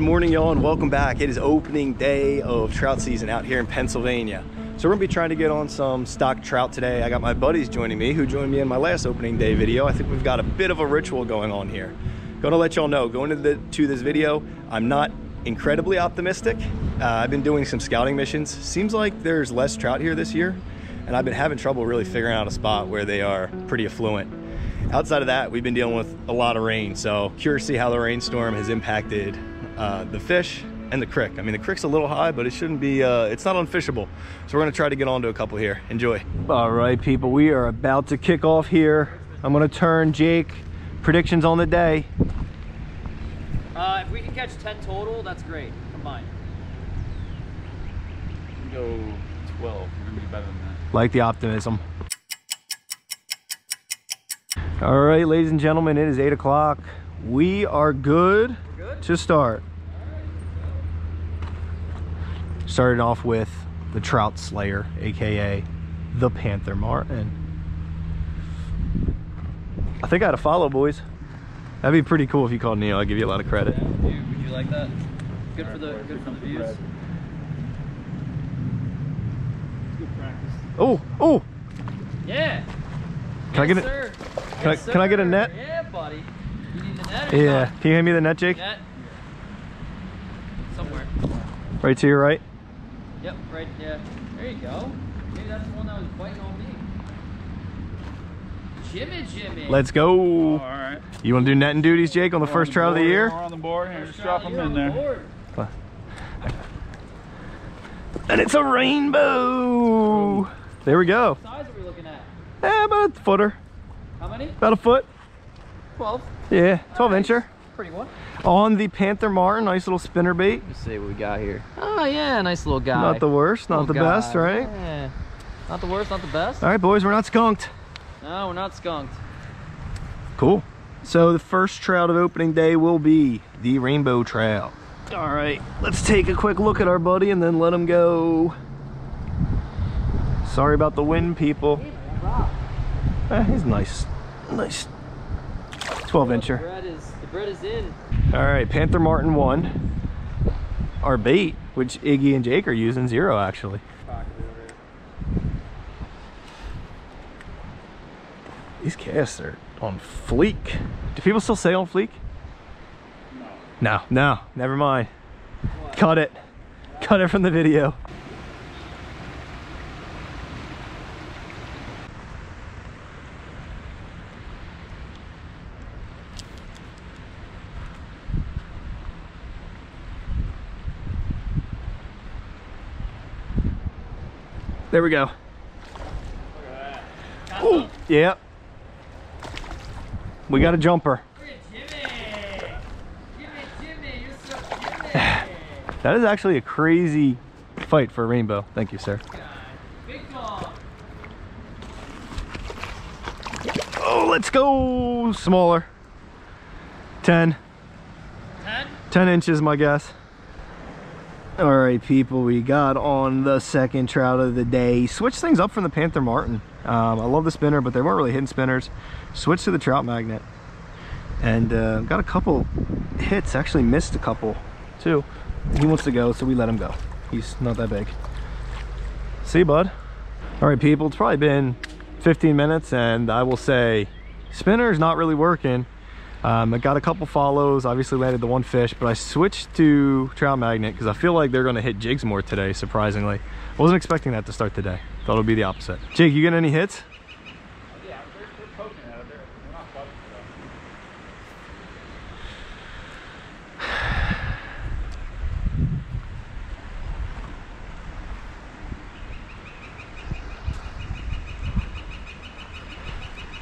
Good morning, y'all, and welcome back. It is opening day of trout season out here in Pennsylvania. So we're gonna be trying to get on some stock trout today. I got my buddies joining me who joined me in my last opening day video. I think we've got a bit of a ritual going on here. Gonna let y'all know, going into the, to this video, I'm not incredibly optimistic. Uh, I've been doing some scouting missions. Seems like there's less trout here this year, and I've been having trouble really figuring out a spot where they are pretty affluent. Outside of that, we've been dealing with a lot of rain, so curious to see how the rainstorm has impacted uh, the fish and the crick. I mean, the crick's a little high, but it shouldn't be, uh, it's not unfishable. So we're gonna try to get onto a couple here. Enjoy. All right, people, we are about to kick off here. I'm gonna turn Jake, predictions on the day. Uh, if we can catch 10 total, that's great, combined. Go 12. We're gonna be better than that. Like the optimism. All right, ladies and gentlemen, it is eight o'clock. We are good, good? to start. Starting off with the Trout Slayer, AKA the Panther Martin. I think I had a follow, boys. That'd be pretty cool if you called Neil. I'd give you a lot of credit. Would you, would you like that? Good for the good for the views. Oh, oh, Yeah. Can I get it- sir. can I- can I get a net? Yeah, buddy. You need the net or yeah. not? Can you hand me the net, Jake? Net. Somewhere. Right to your right. Yep, right, there. There you go. Maybe that's the one that was biting on me. Jimmy Jimmy. Let's go. All right. You want to do netting duties, Jake, on the first trout of the year? We're on the board. Here, just drop them in on the there. board. And it's a rainbow. There we go. What size are we looking at? Eh, about a footer. How many? About a foot. 12. Yeah, 12 Nice. incher. Pretty one. On the Panther Martin, nice little spinner bait. Let's see what we got here. Oh yeah, nice little guy. Not the worst, not the Little best, right? Yeah. Not the worst, not the best. All right, boys, we're not skunked. No, we're not skunked. Cool. So the first trout of opening day will be the rainbow trout. All right, let's take a quick look at our buddy and then let him go. Sorry about the wind, people. Eh, he's nice, nice 12 incher. Bread is the bread is in. All right, Panther Martin one. Our bait, which Iggy and Jake are using, zero actually. These casts are on fleek. Do people still say on fleek? No. No, no, never mind. Cut it. Cut it from the video. There we go. Ooh, yep. We got a jumper. That is actually a crazy fight for a rainbow. Thank you, sir. Oh, let's go smaller. 10. 10? 10 inches, my guess. All right, people, we got on the second trout of the day. Switch things up from the Panther Martin. Um, I love the spinner, but they weren't really hitting spinners. Switched to the trout magnet. And uh, got a couple hits, actually missed a couple too. He wants to go, so we let him go. He's not that big. See bud. All right, people, it's probably been 15 minutes, and I will say spinner's not really working. Um, I got a couple follows, obviously landed the one fish, but I switched to trout magnet because I feel like they're gonna hit jigs more today, surprisingly. I wasn't expecting that to start today. Thought it would be the opposite. Jake, you get any hits? Yeah, they're, poking. They're, not.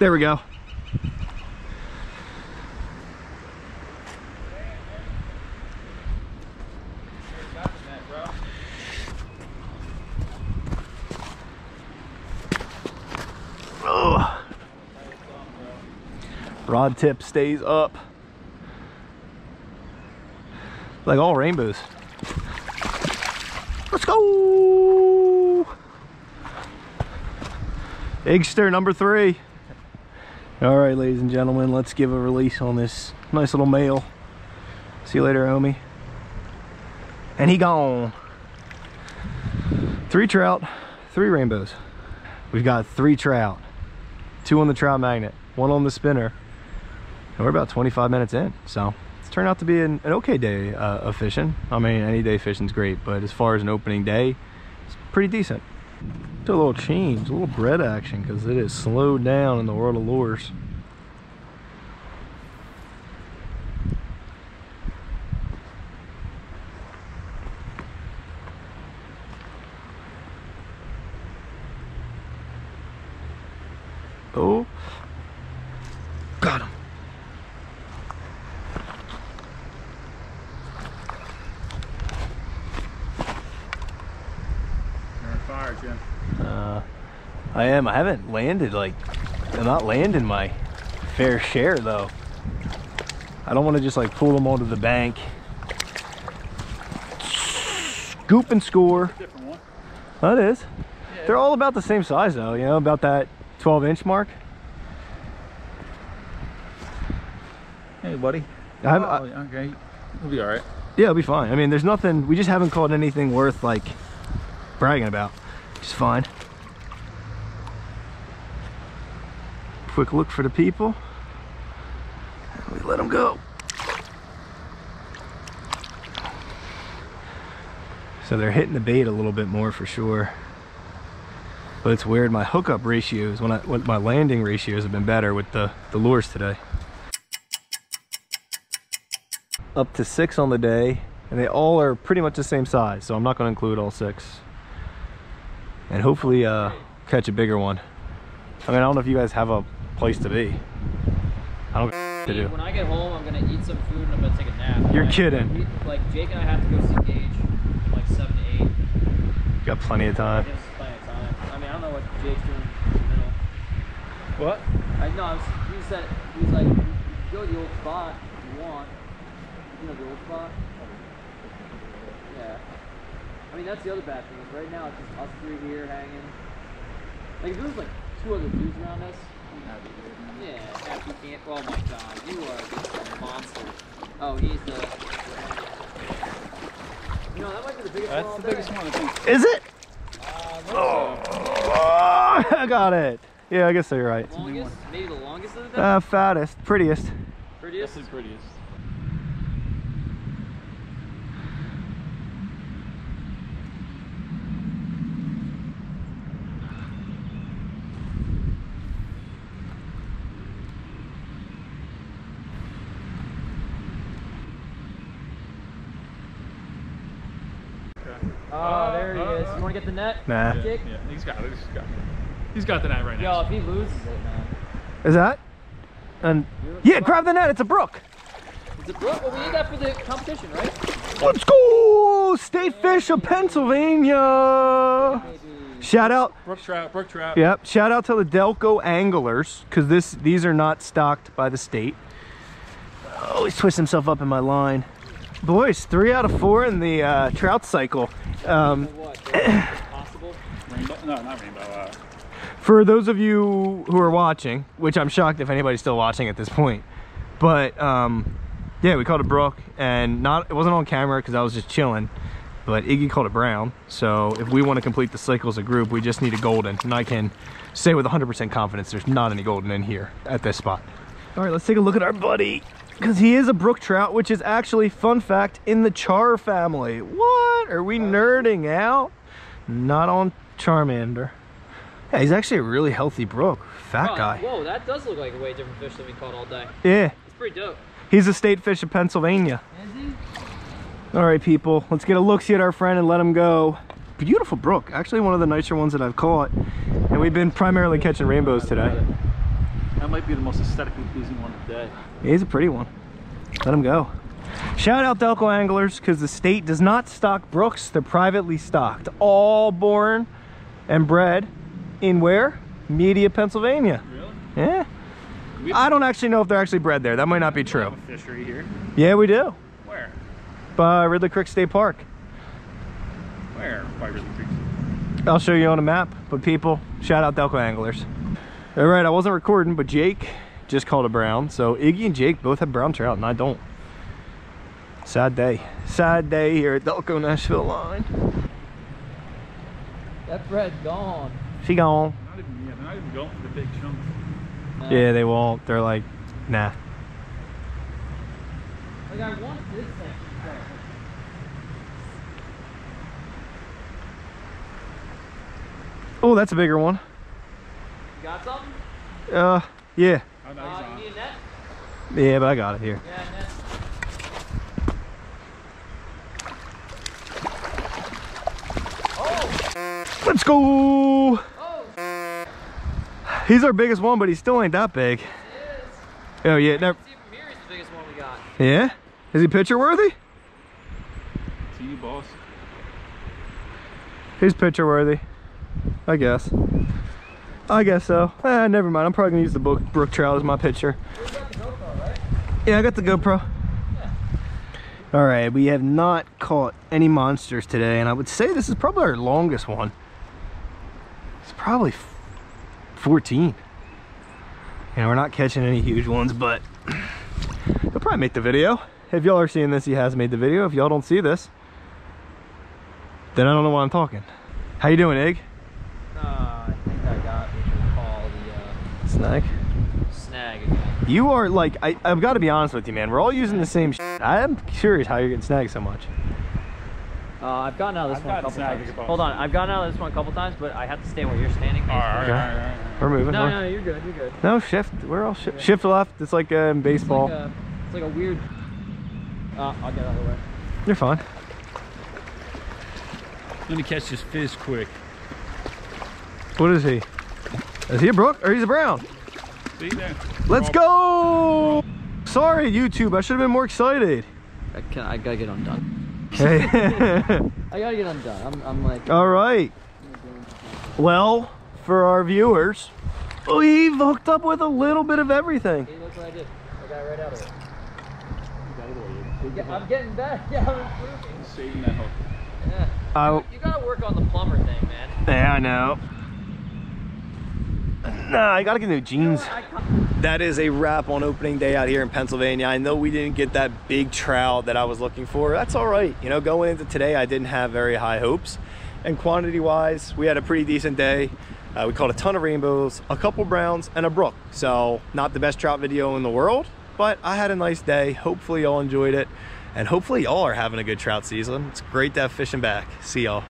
There we go. Got the net, bro. Ugh. Rod tip stays up. Like all rainbows. Let's go! Eggster number three. All right, ladies and gentlemen, let's give a release on this nice little male. See you later, homie. And he gone. Three trout, three rainbows. We've got three trout. Two on the trout magnet, one on the spinner. And we're about 25 minutes in. So it's turned out to be an, an okay day uh, of fishing. I mean, any day fishing's great, but as far as an opening day, it's pretty decent. Do a little change, a little bread action, because it is slowed down in the world of lures. Oh, got him. You're on fire, Jim. Uh, I am. I haven't landed like I'm not landing my fair share though. I don't want to just like pull them onto the bank. Scoop and score. Different one. Oh, that is. They're all about the same size though, you know, about that 12 inch mark. Hey, buddy. I haven't- oh, okay. We'll be all right. Yeah, it'll be fine. I mean, there's nothing, we just haven't caught anything worth like bragging about. Is fine. Quick look for the people. And we let them go. So they're hitting the bait a little bit more for sure. But it's weird, my hookup ratios, when I, when my landing ratios have been better with the, the lures today up to six on the day and they all are pretty much the same size so i'm not going to include all six and hopefully uh catch a bigger one i mean i don't know if you guys have a place to be i don't to do When I get home, I'm gonna eat some food and I'm gonna take a nap. You're Like, kidding. we- like Jake and I have to go see Gage from like seven to eight. you got plenty of time plenty of time. I mean, I don't know what Jake's doing in the middle. What? I know. I was, he said he was like, "You can go to the old spot if you want. You know the old spot. Yeah. I mean, that's the other bad thing. Is right now it's just us three here hanging. Like if there was like two other dudes around us. Yeah, happy camp. Oh my god, you are just a monster. Oh, he's the. You know, that might be the biggest one That's all the day. biggest one, I think. is it Uh, oh, i got it yeah i guess so you're right longest? Maybe the longest of the day? uh fattest prettiest Prettiest? That's the prettiest. Okay. Oh, there he Uh, is. uh, You want to get the net? nah Yeah, Jake? yeah, he's got it. He's got it. He's got the net right Yo, now. Yo, if he loses it, man. is that and yeah grab the net it's a brook It's a brook. Well, we need that for the competition, right? let's go state fish of pennsylvania Maybe. shout out Brook trout, brook trout. Yep. Shout out to the Delco anglers because this these are not stocked by the state. Oh, he's twisting himself up in my line. Boys, three out of four in the uh, trout cycle. Um, What? It's possible. Rainbow, no, not rainbow. Uh, for those of you who are watching, which I'm shocked if anybody's still watching at this point, but um, yeah, we caught a brook and not it wasn't on camera because I was just chilling. But Iggy caught a brown, so if we want to complete the cycle as a group, we just need a golden, and I can say with 100% confidence there's not any golden in here at this spot. All right, let's take a look at our buddy, because he is a brook trout, which is actually, fun fact, in the char family. What? Are we nerding out? Not on Charmander. Yeah, he's actually a really healthy brook. Fat Wow, guy. Whoa, that does look like a way different fish than we caught all day. Yeah, It's pretty dope. he's a state fish of Pennsylvania. Is he? All right, people, let's get a look-see at our friend and let him go. Beautiful brook, actually one of the nicer ones that I've caught. And we've been primarily catching rainbows today. That might be the most aesthetically pleasing one of the day. He's a pretty one. Let him go. Shout out Delco Anglers, because the state does not stock brooks. They're privately stocked. All born and bred in where? Media, Pennsylvania. Really? Yeah. I don't actually know if they're actually bred there. That might not be We true. have a fishery here. Yeah, we do. Where? By Ridley Creek State Park. Where? By Ridley Creek. I'll show you on a map, but people, shout out Delco Anglers. All right, I wasn't recording, but Jake just caught a brown. So Iggy and Jake both have brown trout, and I don't. Sad day. sad day here at Delco Nashville line. That bread gone. She gone. Not even, yeah, they're not even going for the big chunks. Uh, Yeah, they won't. They're like, nah. Like I want this thing. Oh, that's a bigger one. You got something? Uh, yeah. Oh, no, Uh, you need a net? Yeah, but I got it here. Yeah, net. Oh! Let's go. Oh! He's our biggest one, but he still ain't that big. It is. Oh, yeah. Never. See from the biggest one we got. Yeah? Is he picture worthy? To you, boss. He's picture worthy. I guess. I guess so. Eh, never mind. I'm probably gonna use the Brook, Brook Trout as my picture. Yeah, I got the GoPro. Yeah. All right, we have not caught any monsters today, and I would say this is probably our longest one. It's probably 14. And we're not catching any huge ones, but he'll probably make the video. If y'all are seeing this, he has made the video. If y'all don't see this, then I don't know why I'm talking. How you doing, Egg? Uh, I think I got what you call the Snag. snag again. You are like, I, I've got to be honest with you, man. We're all using the same shit. I am curious how you're getting snagged so much. Uh, I've gotten out of this I've one a couple times. a Hold on. I've gotten out of this one a couple times, but I have to stand where you're standing. All right, all Okay. right, all right, all right. We're moving. No, We're- no, you're good. You're good. No, shift. We're all shift. Shift left. It's like uh, in baseball. It's like a, it's like a weird. Uh, I'll get out of the way. You're fine. Let me catch this fish quick. What is he? Is he a brook or he's a brown? See there? Let's go! Sorry, YouTube. I should have been more excited. I, can, I gotta get undone. Hey. I gotta get undone. I'm, I'm like. all right. Well, for our viewers, we've hooked up with a little bit of everything. Hey, look what I did. I got right out of it. You got it away. Yeah, I'm getting back. Yeah, I'm improving. Saving that hook. Yeah. I, You gotta work on the plumber thing, man. yeah, I know. Nah, I gotta get new jeans. That is a wrap on opening day out here in Pennsylvania. I know we didn't get that big trout that I was looking for. That's all right. You know, going into today, I didn't have very high hopes. And quantity wise, we had a pretty decent day. Uh, we caught a ton of rainbows, a couple browns, and a brook. So not the best trout video in the world, but I had a nice day. Hopefully y'all enjoyed it. And hopefully y'all are having a good trout season. It's great to have fishing back. See y'all.